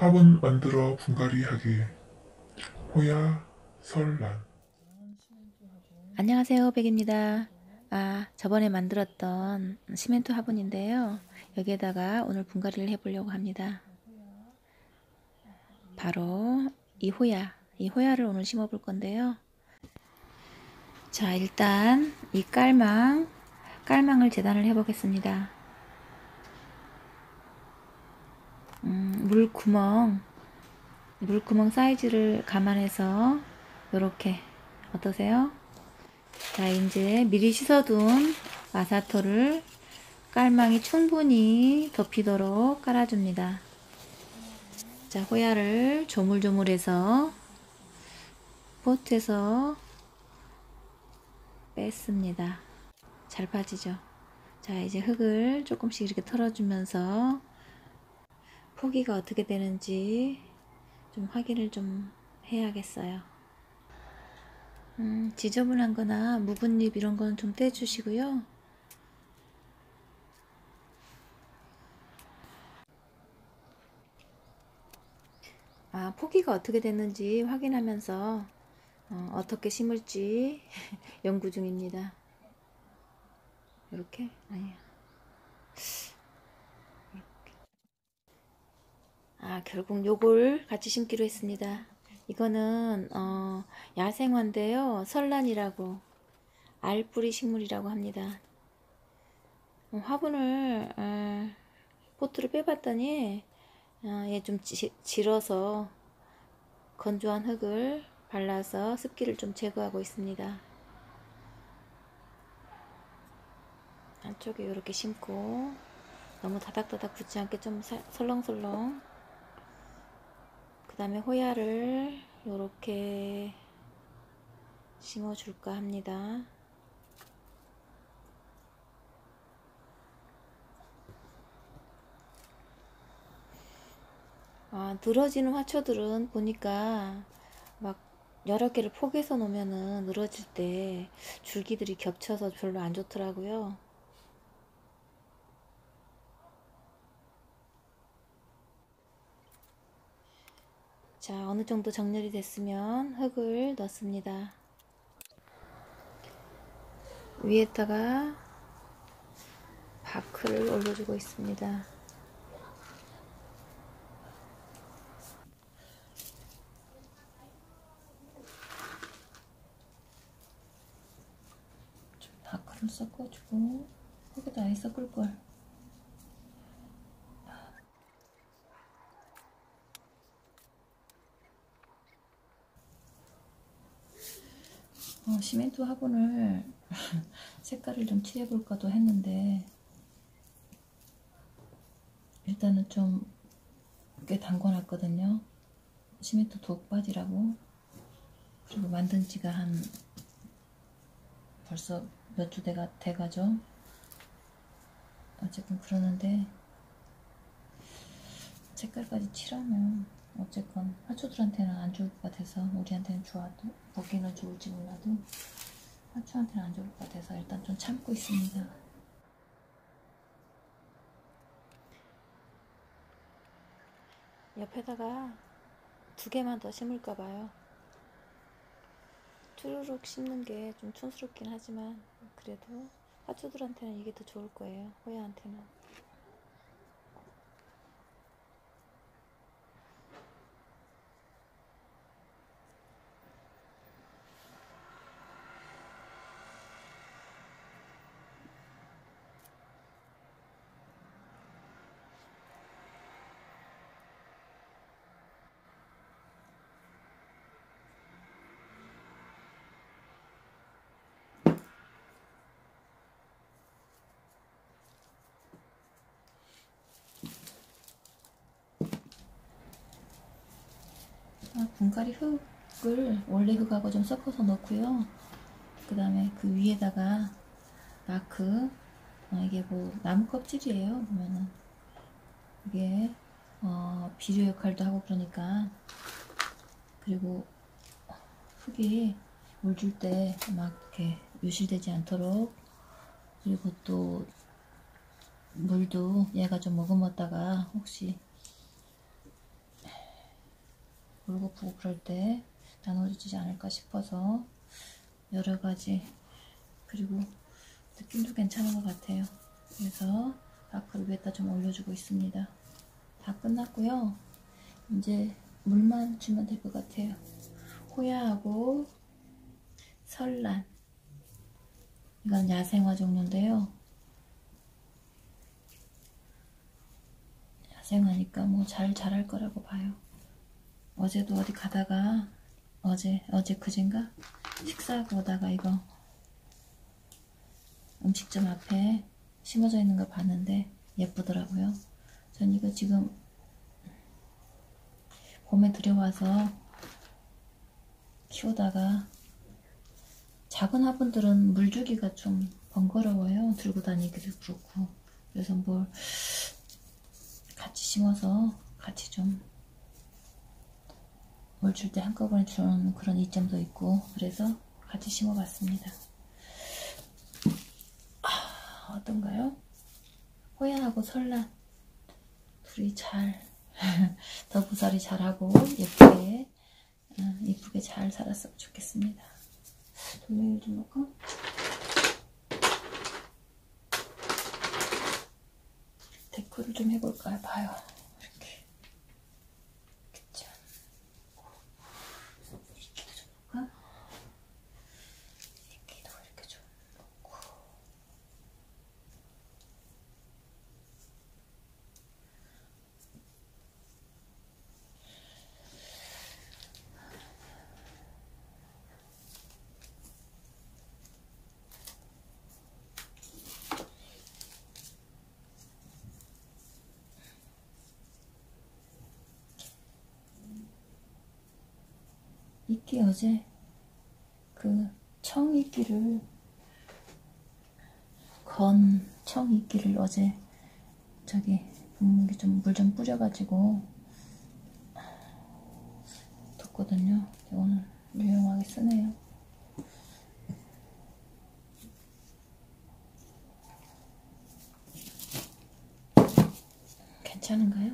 화분 만들어 분갈이 하기 호야 설란. 안녕하세요 백입니다. 아 저번에 만들었던 시멘트 화분인데요. 여기에다가 오늘 분갈이를 해보려고 합니다. 바로 이 호야 이 호야를 오늘 심어 볼 건데요. 자 일단 이 깔망 깔망을 재단을 해 보겠습니다. 음, 물구멍 물구멍 사이즈를 감안해서 이렇게 어떠세요? 자 이제 미리 씻어둔 마사토를 깔망이 충분히 덮이도록 깔아줍니다. 자 호야를 조물조물해서 포트에서 뺐습니다. 잘 빠지죠? 자 이제 흙을 조금씩 이렇게 털어주면서 포기가 어떻게 되는지 좀 확인을 좀 해야겠어요. 음, 지저분한 거나 묵은 잎 이런 건 좀 떼주시고요. 아, 포기가 어떻게 됐는지 확인하면서 어, 떻게 심을지 연구 중입니다. 이렇게? 아니야. 이렇게. 아, 결국 요걸 같이 심기로 했습니다. 이거는 어, 야생화인데요. 설란이라고 알뿌리 식물이라고 합니다. 어, 화분을 어, 포트를 빼봤더니 어, 얘좀 질어서 건조한 흙을 발라서 습기를 좀 제거하고 있습니다. 안쪽에 이렇게 심고 너무 다닥다닥 붙지 않게 좀 설렁설렁 그 다음에 호야를 이렇게 심어줄까 합니다. 아, 늘어지는 화초들은 보니까 막 여러 개를 포개서 놓으면은 늘어질 때 줄기들이 겹쳐서 별로 안 좋더라고요. 자 어느 정도 정렬이 됐으면 흙을 넣습니다. 위에다가 바크를 올려주고 있습니다. 좀 바크를 섞어주고 흙에다 아예 섞을 걸 어, 시멘트 화분을 색깔을 좀 칠해볼까도 했는데 일단은 좀 꽤 담궈놨거든요. 시멘트 독 빠지라고. 그리고 만든 지가 한 벌써 몇 주 돼가, 돼가죠. 어쨌든 그러는데 색깔까지 칠하면 어쨌건 화초들한테는 안 좋을 것 같아서 우리한테는 좋아도 먹기는 좋을지 몰라도 화초한테는 안 좋을 것 같아서 일단 좀 참고 있습니다. 옆에다가 두 개만 더 심을까 봐요. 투루룩 심는 게 좀 촌스럽긴 하지만 그래도 화초들한테는 이게 더 좋을 거예요. 호야한테는. 아, 분갈이 흙을 원래 흙하고 좀 섞어서 넣고요. 그 다음에 그 위에다가 마크 어, 이게 뭐 나무 껍질이에요 보면은. 이게 어, 비료 역할도 하고 그러니까. 그리고 흙이 물 줄 때 막 이렇게 유실되지 않도록. 그리고 또 물도 얘가 좀 머금었다가 혹시 골고프고 그럴 때 나눠지지 않을까 싶어서 여러 가지 그리고 느낌도 괜찮은 것 같아요. 그래서 아크를 위에다 좀 올려주고 있습니다. 다 끝났고요. 이제 물만 주면 될 것 같아요. 호야하고 설란 이건 야생화 종류인데요. 야생화니까 뭐 잘 자랄 거라고 봐요. 어제도 어디 가다가 어제 어제 그젠가 식사하고 오다가 이거 음식점 앞에 심어져 있는 걸 봤는데 예쁘더라고요. 전 이거 지금 봄에 들여와서 키우다가 작은 화분들은 물 주기가 좀 번거로워요. 들고 다니기도 그렇고. 그래서 뭘 같이 심어서 같이 좀 물줄때 한꺼번에 주는 그런 이점도 있고 그래서 같이 심어봤습니다. 아, 어떤가요? 호야하고 설란 둘이 잘 더부살이 잘하고 예쁘게 어, 예쁘게 잘 살았으면 좋겠습니다. 돌멩이를 좀 넣고 데코를 좀 해볼까 봐요. 이렇게 그쵸? 이렇게도 좀 넣을까? 이렇게도 이렇게 좀 넣고 이끼 어제 그 청이끼를 건 청이끼를 어제 저기 분무기 좀물 좀 뿌려가지고 뒀거든요. 오늘 유용하게 쓰네요. 괜찮은가요?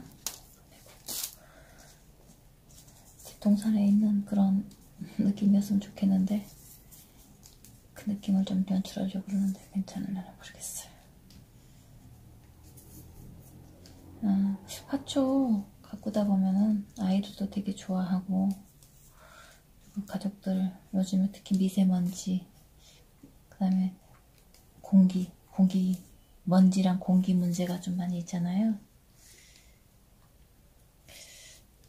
뒷동산에 있는 그런 느낌이었으면 좋겠는데 그 느낌을 좀 연출하려고 그러는데 괜찮을려나 모르겠어요. 아, 화초 가꾸다 보면은 아이들도 되게 좋아하고 가족들 요즘에 특히 미세먼지 그 다음에 공기 공기 먼지랑 공기 문제가 좀 많이 있잖아요.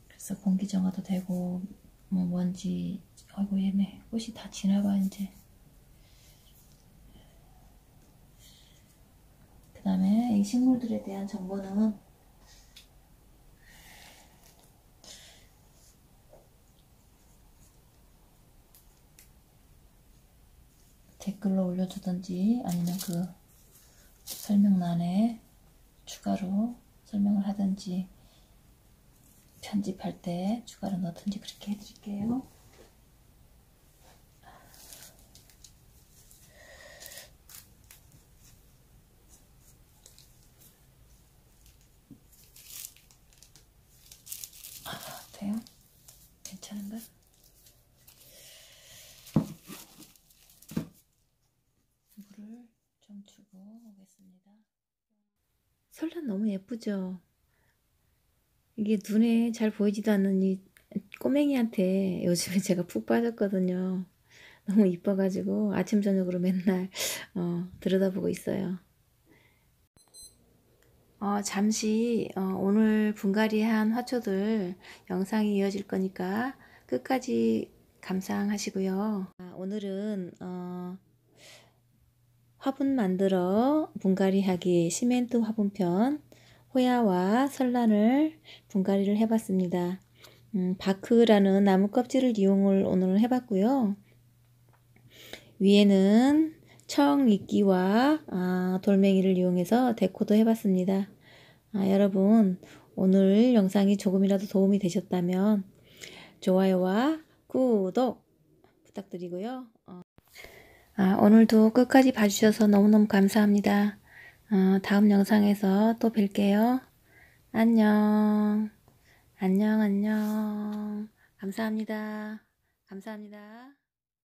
그래서 공기 정화도 되고 뭐 먼지 아이고 얘네 꽃이 다 지나가 이제 그 다음에 이 식물들에 대한 정보는 댓글로 올려주든지 아니면 그 설명란에 추가로 설명을 하든지 편집할 때 추가로 넣든지 그렇게 해드릴게요. 아, 어때요? 괜찮은가? 물을 좀 주고 오겠습니다. 설란 너무 예쁘죠? 이게 눈에 잘 보이지도 않는 이 꼬맹이한테 요즘에 제가 푹 빠졌거든요. 너무 이뻐가지고 아침 저녁으로 맨날 어, 들여다보고 있어요. 어, 잠시 어, 오늘 분갈이한 화초들 영상이 이어질 거니까 끝까지 감상하시고요. 아, 오늘은 어, 화분 만들어 분갈이 하기 시멘트 화분편 호야와 설란을 분갈이를 해봤습니다. 음, 바크라는 나무 껍질을 이용을 오늘 해봤고요. 위에는 청 이끼와 아, 돌멩이를 이용해서 데코도 해봤습니다. 아, 여러분 오늘 영상이 조금이라도 도움이 되셨다면 좋아요와 구독 부탁드리고요. 어, 아, 오늘도 끝까지 봐주셔서 너무너무 감사합니다. 어, 다음 영상에서 또 뵐게요. 안녕. 안녕, 안녕. 감사합니다. 감사합니다.